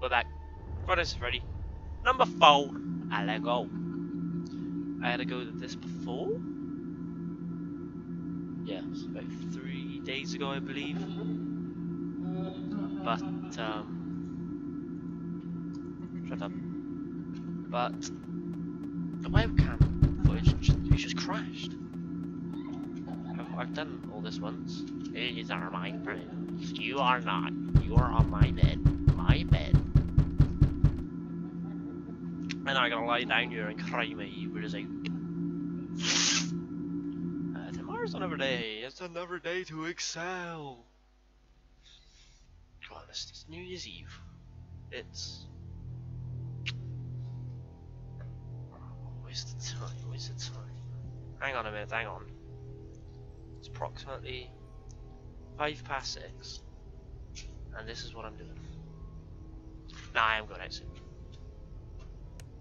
We're back. Friday is Freddy. Number four. I let go. I had to go to this before. Yes, about three days ago, I believe. But um, shut up. But the webcam footage just, it just crashed. I've, I've done all this once. It is are my friends. You are not. You are on my bed. My bed. And I'm gonna lie down here and cry my ears out. Uh, tomorrow's another day. It's another day to excel. God, it's, it's New Year's Eve. It's. Where's the time? Where's the time? Hang on a minute, hang on. It's approximately five past six. And this is what I'm doing. Nah, I'm going out soon.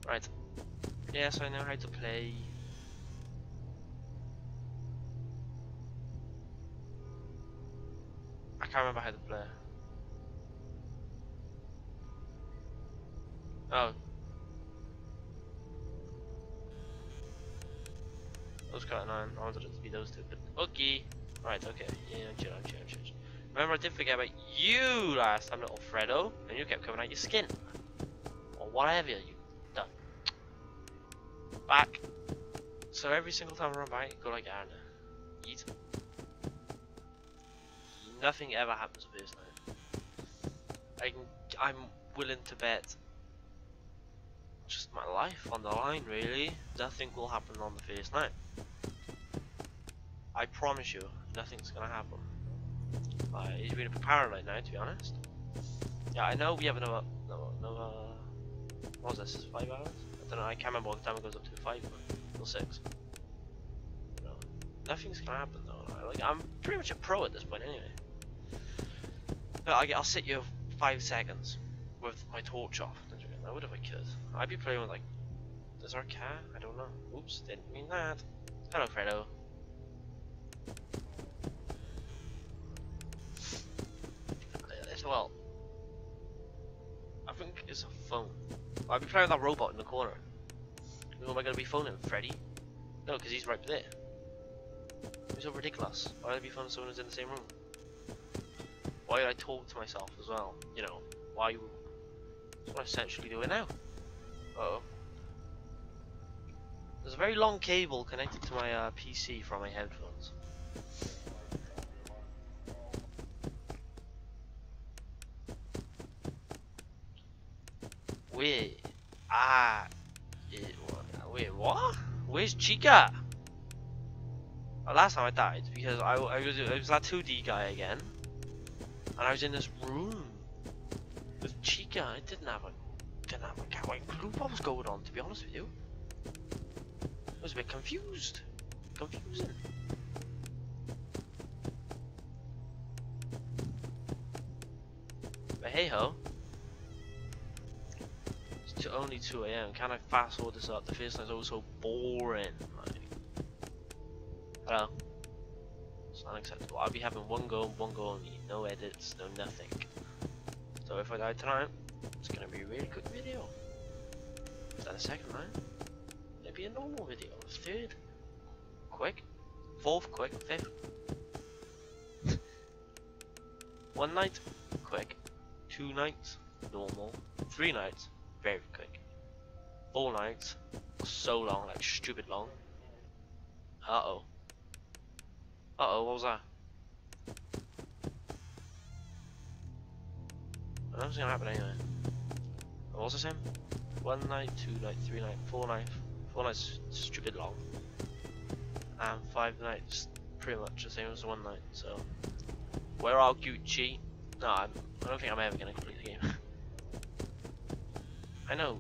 Right. Yes, I know how to play. I can't remember how to play. Oh. Those of nine. I wanted it to be those two, but okay. Right, okay. Yeah, I'm chill, I'm chill, I'm chill. Remember, I did forget about you last time, little Fredo, and you kept coming out your skin. Or whatever you. Back. So every single time I run by, go like that. Eat. Nothing ever happens the this night. I can, I'm willing to bet just my life on the line, really. Nothing will happen on the first night. I promise you, nothing's gonna happen. Uh, he's been paranoid now, to be honest. Yeah, I know we have another, no, another, what was this, five hours? I don't know, I can't remember what time it goes up to, five or six. No, nothing's gonna happen though, like, I'm pretty much a pro at this point anyway. But I, I'll sit you five seconds with my torch off. I would if I could. I'd be playing with like, is our cat? I don't know. Oops, didn't mean that. Hello, Fredo. Uh, as well, I it's a phone. I'd be playing with that robot in the corner. Who am I going to be phoning? Freddy? No, because he's right there. It's so ridiculous. Why would I be phoning someone who's in the same room? Why would I talk to myself as well? You know, why that's what I'm essentially doing now. Uh oh. There's a very long cable connected to my uh, PC from my headphones. Wait. Ah. It, wait, what? Where's Chica? Last time I died because I, I was I was that 2D guy again, and I was in this room with Chica. I didn't have a didn't have a clue what was going on. To be honest with you, I was a bit confused. Confusing. But hey ho. It's only 2 a.m. Can I fast forward this up? The first night's always so boring. Like, hello. It's unacceptable. I'll be having one go, one go only. No edits, no nothing. So if I die tonight, it's gonna be a really good video. Is that a second night? Maybe a normal video. Third, quick. Fourth, quick. Fifth. One night, quick. Two nights, normal. Three nights, very quick. Four nights, so long, like stupid long. Uh oh. Uh oh, what was that? Nothing's gonna happen anyway. What was the same? One night, two night, three night, four night, four nights stupid long. And five nights pretty much the same as one night, so where are Gucci? No, I'm, I don't think I'm ever gonna complete the game. I know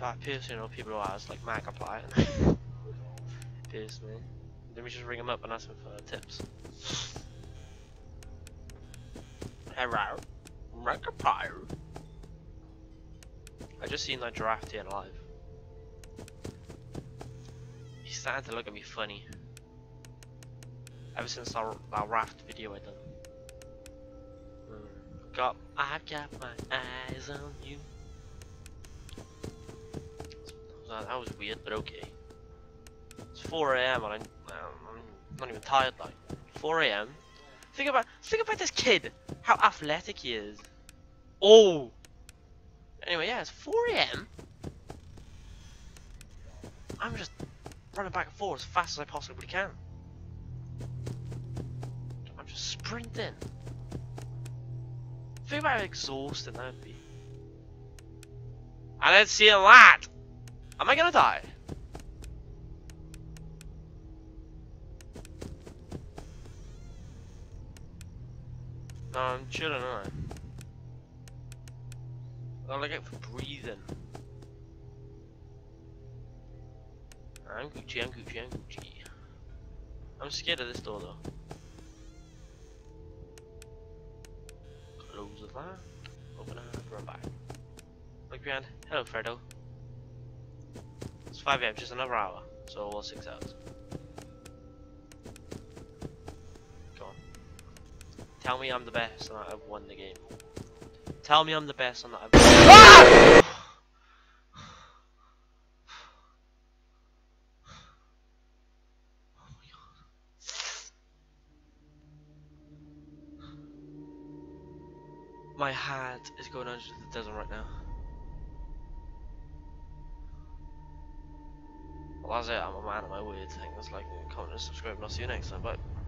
I personally know people who ask like Markiplier. personally. Let me just ring him up and ask him for tips. Hello. Markiplier. I just seen that giraffe here alive. He's starting to look at me funny. Ever since that, that raft video I done. Mm. Got I've got my eyes on you. That, that was weird, but okay. It's 4 a.m. and I'm, I'm not even tired like. 4 a.m. Think about think about this kid. How athletic he is. Oh. Anyway, yeah, it's 4 a.m. I'm just running back and forth as fast as I possibly can. I'm just sprinting. Think about how exhausting that would be. I didn't see a lot. Am I gonna die? No, I'm chilling, aren't I? I get for breathing. I'm Gucci, I'm Gucci, I'm Gucci. I'm scared of this door though. Close the that. Open it, run back. Look behind. Hello, Fredo. It's 5 a.m., just another hour. So, all 6 hours. Come on. Tell me I'm the best and I've won the game. Tell me I'm the best and that I've won ah! My hat is going under the desert right now. That's it. I'm a man of my weird things. Like, comment, and subscribe, and I'll see you next time. Bye.